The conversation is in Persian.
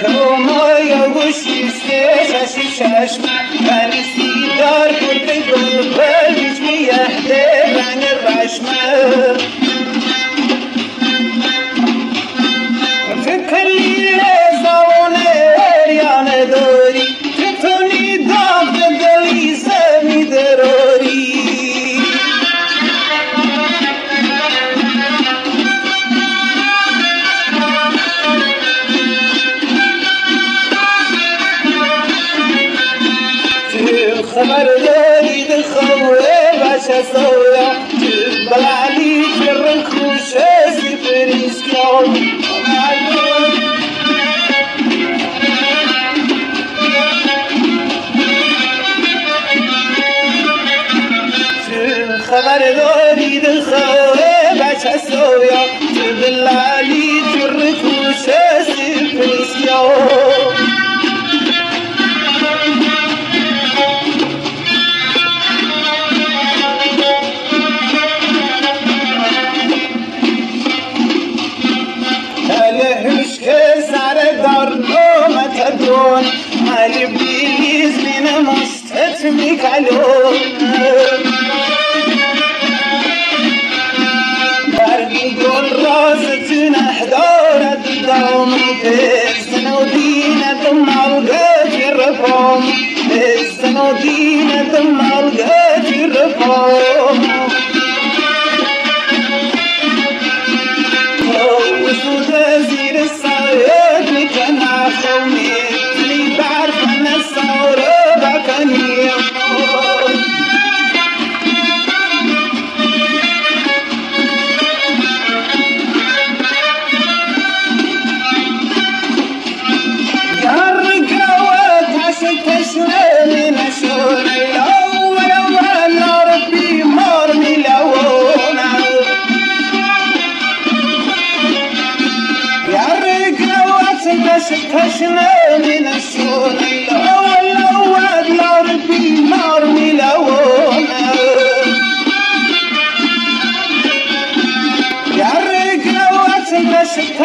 کمای گوشیسته ششی چشم کنیسی دار کتی گل خبر دارید خواه بچه سویا بلالی فرن خوشه سفریز کن خبر دارید خواه بچه سویا بلالی بزن و دینت شد شد هشنا من الشون الأول الأول نار في نار ملونا يا الرجال وشد شد